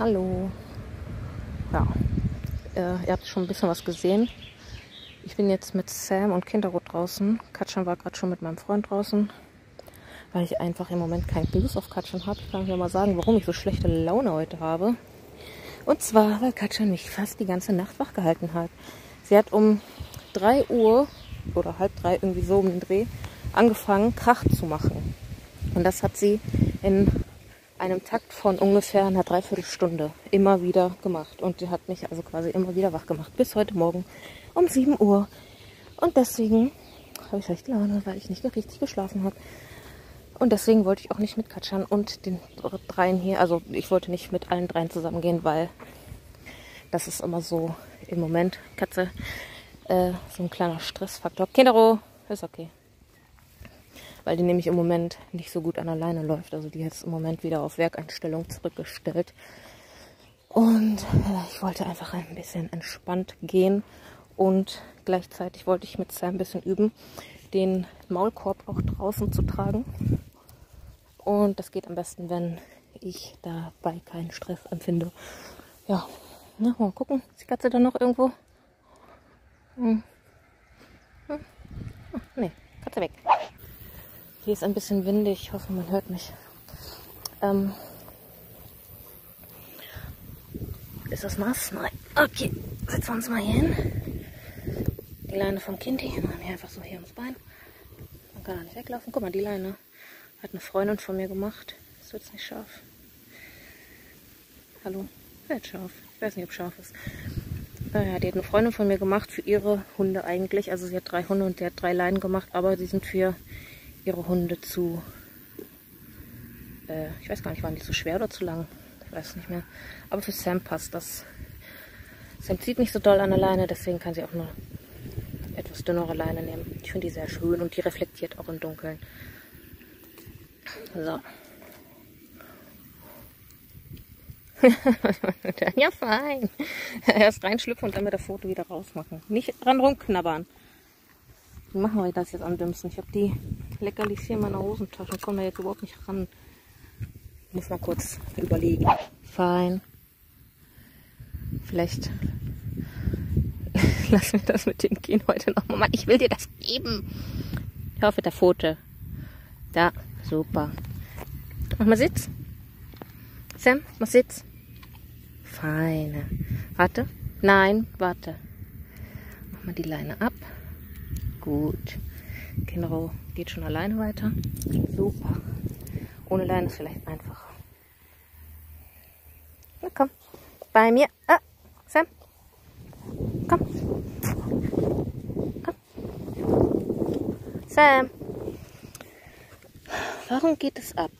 Hallo. Ja, äh, ihr habt schon ein bisschen was gesehen. Ich bin jetzt mit Sam und Kinderrot draußen. Katschan war gerade schon mit meinem Freund draußen, weil ich einfach im Moment kein Lust auf Katschan habe. Ich kann euch mal sagen, warum ich so schlechte Laune heute habe. Und zwar, weil Katschan mich fast die ganze Nacht wach gehalten hat. Sie hat um 3 Uhr oder halb drei irgendwie so um den Dreh angefangen, Krach zu machen. Und das hat sie in einem Takt von ungefähr einer Dreiviertelstunde immer wieder gemacht. Und die hat mich also quasi immer wieder wach gemacht. Bis heute Morgen um 7 Uhr. Und deswegen habe ich schlechte Laune, weil ich nicht richtig geschlafen habe. Und deswegen wollte ich auch nicht mit Katschan und den dreien hier, also ich wollte nicht mit allen dreien zusammengehen, weil das ist immer so im Moment, Katze, äh, so ein kleiner Stressfaktor. Kindero, ist okay weil die nämlich im Moment nicht so gut an alleine läuft. Also die ist im Moment wieder auf Werkeinstellung zurückgestellt. Und äh, ich wollte einfach ein bisschen entspannt gehen und gleichzeitig wollte ich mit Sam ein bisschen üben, den Maulkorb auch draußen zu tragen. Und das geht am besten, wenn ich dabei keinen Stress empfinde. Ja, na, mal gucken. Ist die Katze da noch irgendwo? Hm. Hm. Oh, nee, Katze weg. Hier ist ein bisschen windig. Ich hoffe, man hört mich. Ähm ist das nass? Nein. Okay, setzen wir uns mal hier hin. Die Leine vom Kind hier. Machen wir einfach so hier ums Bein. Man kann auch nicht weglaufen. Guck mal, die Leine hat eine Freundin von mir gemacht. Das wird nicht scharf. Hallo? Wird scharf. Ich weiß nicht, ob scharf ist. Naja, die hat eine Freundin von mir gemacht für ihre Hunde eigentlich. Also sie hat drei Hunde und die hat drei Leinen gemacht, aber die sind für ihre Hunde zu, äh, ich weiß gar nicht, waren die zu schwer oder zu lang? Ich weiß nicht mehr. Aber für Sam passt das. Sam zieht nicht so doll an der Leine, deswegen kann sie auch eine etwas dünnere Leine nehmen. Ich finde die sehr schön und die reflektiert auch im Dunkeln. So. ja, fein. Erst reinschlüpfen und dann mit der Foto wieder rausmachen. Nicht ran rumknabbern. Wie machen wir das jetzt am dümmsten? Ich habe die Leckerlis hier in meiner Hosentasche und komme da jetzt überhaupt nicht ran. Ich muss mal kurz überlegen. Fein. Vielleicht lass mir das mit dem gehen heute noch mal. Ich will dir das geben. Ich hoffe, der Pfote. Da, super. Mach mal Sitz. Sam, mach Sitz. Feine. Warte. Nein, warte. Mach mal die Leine ab. Gut. Kinro geht schon alleine weiter. Super. Ohne Leine ist vielleicht einfacher. Na komm. Bei mir. Ah, Sam. Komm. Komm. Sam. Warum geht es ab?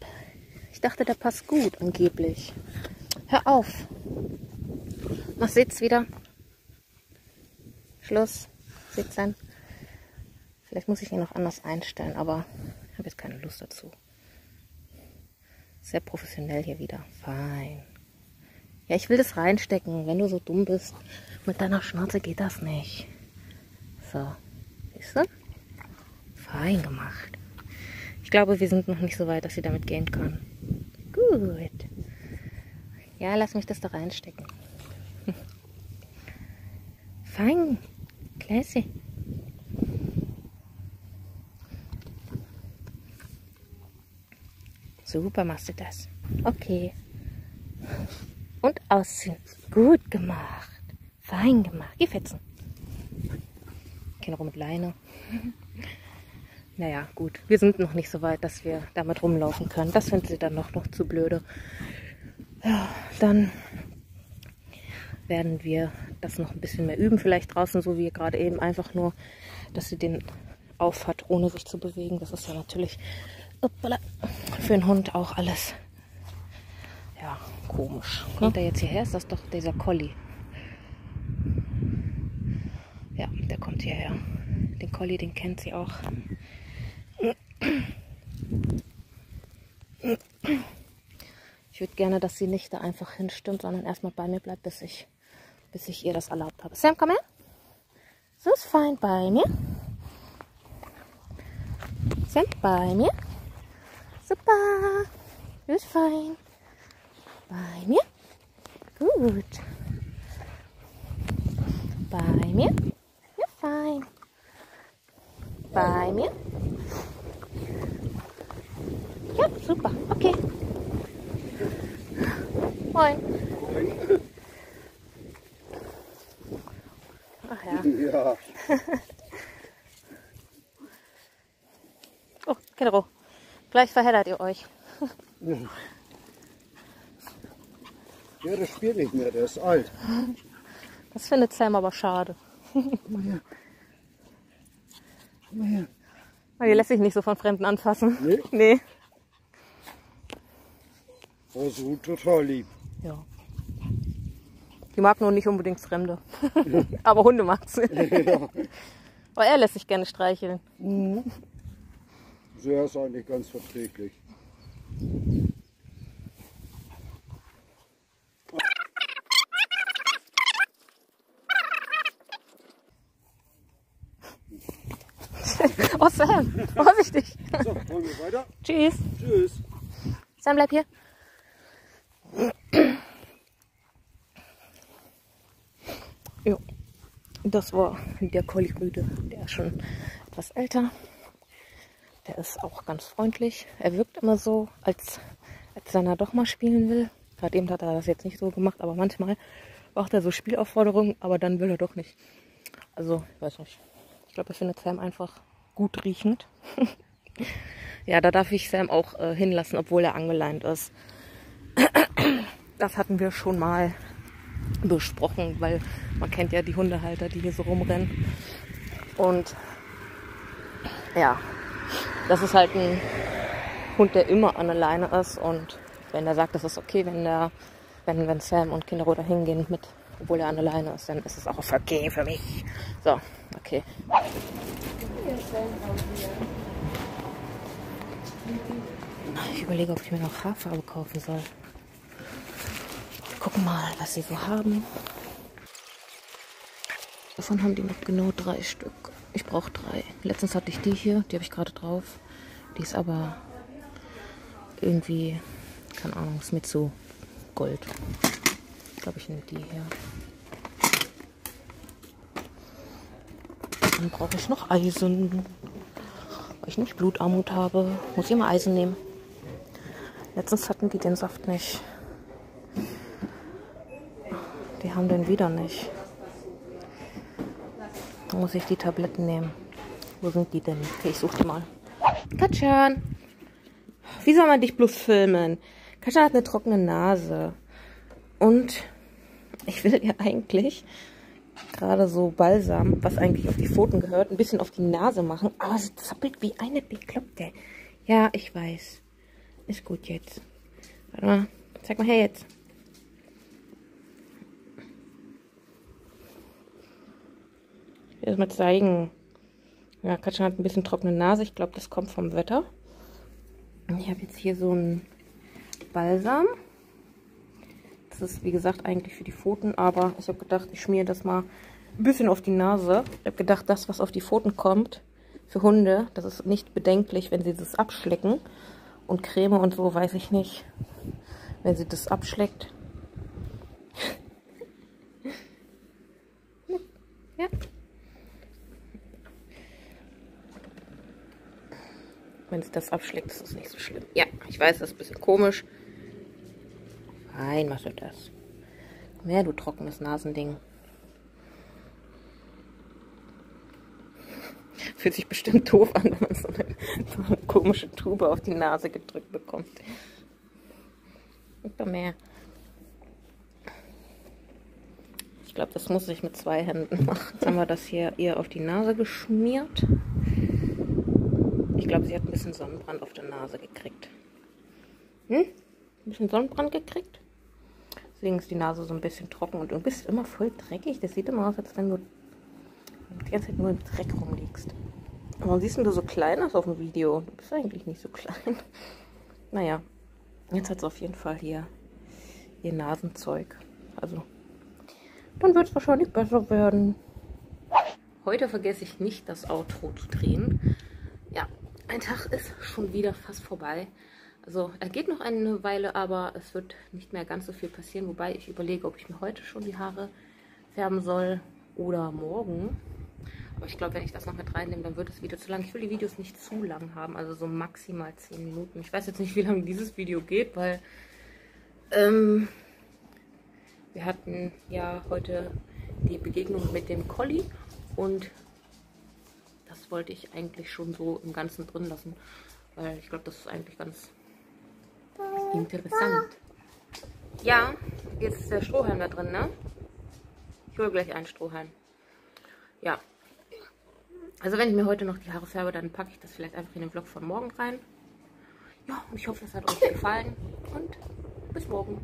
Ich dachte, der passt gut, angeblich. Hör auf. Mach Sitz wieder. Schluss. Sitz sein. Vielleicht muss ich ihn noch anders einstellen, aber ich habe jetzt keine Lust dazu. Sehr professionell hier wieder. Fein. Ja, ich will das reinstecken. Wenn du so dumm bist, mit deiner Schnauze geht das nicht. So. Siehst du? Fein gemacht. Ich glaube, wir sind noch nicht so weit, dass sie damit gehen kann. Gut. Ja, lass mich das da reinstecken. Fein. Klasse. Super machst du das. Okay. Und ausziehen. Gut gemacht. Fein gemacht. Geh fetzen. Keine mit Leine. Naja, gut. Wir sind noch nicht so weit, dass wir damit rumlaufen können. Das finden sie dann noch, noch zu blöde. Ja, dann werden wir das noch ein bisschen mehr üben. Vielleicht draußen, so wie gerade eben, einfach nur, dass sie den aufhat, ohne sich zu bewegen. Das ist ja natürlich für einen Hund auch alles. Ja, komisch. Kommt er jetzt hierher? Ist das doch dieser Collie? Ja, der kommt hierher. Den Collie, den kennt sie auch. Ich würde gerne, dass sie nicht da einfach hinstimmt, sondern erstmal bei mir bleibt, bis ich, bis ich ihr das erlaubt habe. Sam, komm her. So ist fein bei mir. Sam, bei mir. Super. Ist fein. Bei mir. Gut. Bei mir? Ja, fein. Bei mir? Ja, super. Okay. Moin. Ach ja. Ja, Oh, Kedro. Oh, Gleich verheddert ihr euch. ja, der spielt nicht mehr, der ist alt. Das findet Sam aber schade. Komm mal her. Komm mal her. Weil die lässt sich nicht so von Fremden anfassen. Nee? Nee. Oh, so total lieb. Ja. Die mag nur nicht unbedingt Fremde. aber Hunde mag sie. ja. Aber er lässt sich gerne streicheln. So, er ist eigentlich ganz verträglich. Oh Sam, vorsichtig. So, wollen wir weiter? Tschüss. Tschüss. Sam, bleib hier. Jo, das war der Kollibrüde. Der ist schon etwas älter. Der ist auch ganz freundlich. Er wirkt immer so, als, als wenn er doch mal spielen will. Gerade eben hat er das jetzt nicht so gemacht, aber manchmal macht er so Spielaufforderungen, aber dann will er doch nicht. Also, ich weiß nicht. Ich glaube, er findet Sam einfach gut riechend. ja, da darf ich Sam auch äh, hinlassen, obwohl er angeleint ist. Das hatten wir schon mal besprochen, weil man kennt ja die Hundehalter, die hier so rumrennen. Und ja, das ist halt ein Hund, der immer an der Leine ist. Und wenn er sagt, das ist okay, wenn der, wenn, wenn Sam und Kinder da hingehen mit, obwohl er an der Leine ist, dann ist es auch okay für mich. So, okay. Ich überlege, ob ich mir noch Haarfarbe kaufen soll. Gucken mal, was sie so haben. Davon haben die noch genau drei Stück. Ich brauche drei. Letztens hatte ich die hier, die habe ich gerade drauf. Die ist aber irgendwie, keine Ahnung, ist mit so Gold. Ich glaube, ich nehme die hier. Dann brauche ich noch Eisen. Weil ich nicht Blutarmut habe, muss ich immer Eisen nehmen. Letztens hatten die den Saft nicht. Die haben den wieder nicht. Da muss ich die Tabletten nehmen. Wo sind die denn? Okay, ich suche die mal. Katschan! Wie soll man dich bloß filmen? Katschan hat eine trockene Nase. Und ich will ja eigentlich gerade so Balsam, was eigentlich auf die Pfoten gehört, ein bisschen auf die Nase machen. Aber sie zappelt wie eine Bekloppte. Ja, ich weiß. Ist gut jetzt. Warte mal. Zeig mal her jetzt. Ich will das mal zeigen. Ja, Katschan hat ein bisschen trockene Nase. Ich glaube, das kommt vom Wetter. Ich habe jetzt hier so einen Balsam. Das ist, wie gesagt, eigentlich für die Pfoten. Aber ich habe gedacht, ich schmiere das mal ein bisschen auf die Nase. Ich habe gedacht, das, was auf die Pfoten kommt, für Hunde, das ist nicht bedenklich, wenn sie das abschlecken. Und Creme und so, weiß ich nicht. Wenn sie das abschleckt. ja. Das abschlägt, ist das nicht so schlimm. Ja, ich weiß, das ist ein bisschen komisch. Nein, machst du das. Komm her, du trockenes Nasending. Fühlt sich bestimmt doof an, wenn man so eine, so eine komische Tube auf die Nase gedrückt bekommt. Und mehr. Ich glaube, das muss ich mit zwei Händen machen. Jetzt haben wir das hier ihr auf die Nase geschmiert. Ich glaube, sie hat ein bisschen Sonnenbrand auf der Nase gekriegt. Hm? Ein bisschen Sonnenbrand gekriegt? Deswegen ist die Nase so ein bisschen trocken und du bist immer voll dreckig. Das sieht immer aus, als wenn du die ganze Zeit nur im Dreck rumliegst. Warum siehst du so klein aus auf dem Video? Du bist eigentlich nicht so klein. Naja, jetzt hat es auf jeden Fall hier ihr Nasenzeug. Also, dann wird es wahrscheinlich besser werden. Heute vergesse ich nicht, das Outro zu drehen. Ja, ein Tag ist schon wieder fast vorbei. Also er geht noch eine Weile, aber es wird nicht mehr ganz so viel passieren. Wobei ich überlege, ob ich mir heute schon die Haare färben soll oder morgen. Aber ich glaube, wenn ich das noch mit reinnehme, dann wird das Video zu lang. Ich will die Videos nicht zu lang haben, also so maximal 10 Minuten. Ich weiß jetzt nicht, wie lange dieses Video geht, weil ähm, wir hatten ja heute die Begegnung mit dem Collie und wollte ich eigentlich schon so im Ganzen drin lassen, weil ich glaube, das ist eigentlich ganz interessant. Ja, jetzt ist der Strohhalm da drin, ne? Ich hole gleich einen Strohhalm. Ja. Also wenn ich mir heute noch die Haare färbe, dann packe ich das vielleicht einfach in den Vlog von morgen rein. Ja, und ich hoffe, es hat euch gefallen und bis morgen.